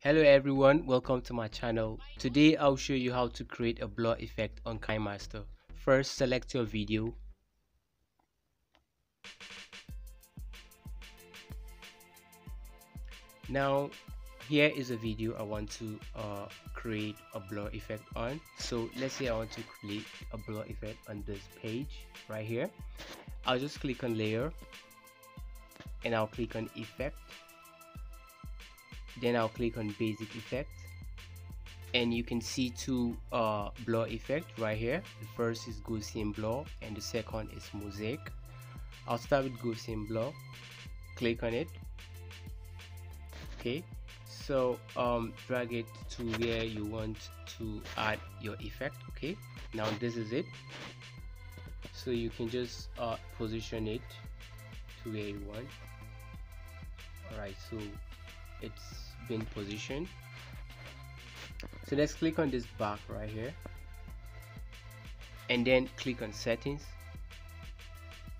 Hello everyone, welcome to my channel. Today I'll show you how to create a blur effect on KineMaster. First select your video. Now here is a video I want to uh, create a blur effect on. So let's say I want to create a blur effect on this page right here. I'll just click on layer and I'll click on effect then I'll click on basic effect. And you can see two uh, blur effect right here. The first is Gaussian blur and the second is mosaic. I'll start with Gaussian blur. Click on it. Okay. So um, drag it to where you want to add your effect. Okay. Now this is it. So you can just uh, position it to where you want. Alright. So it's been positioned. So let's click on this bar right here. And then click on settings.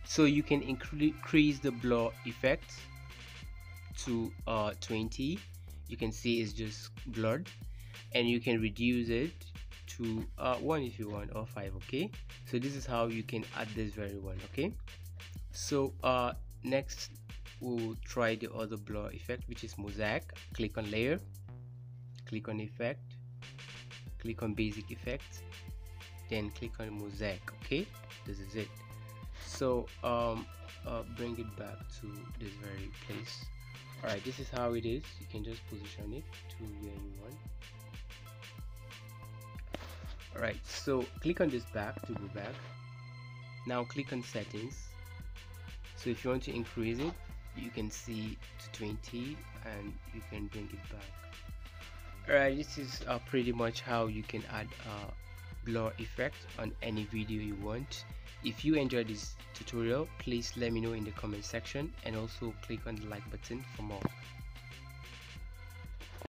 So you can increase the blur effect to uh, 20 you can see it's just blurred. And you can reduce it to uh, 1 if you want or 5 okay? So this is how you can add this very well okay? So uh, next we'll try the other blur effect which is mosaic. Click on layer. Click on effect. Click on basic effects. Then click on mosaic okay? This is it. So um uh, bring it back to this very place. All right this is how it is. You can just position it to where you want. All right so click on this back to go back. Now click on settings. So if you want to increase it you can see to 20 and you can bring it back. Alright this is uh, pretty much how you can add a blur effect on any video you want. If you enjoyed this tutorial please let me know in the comment section and also click on the like button for more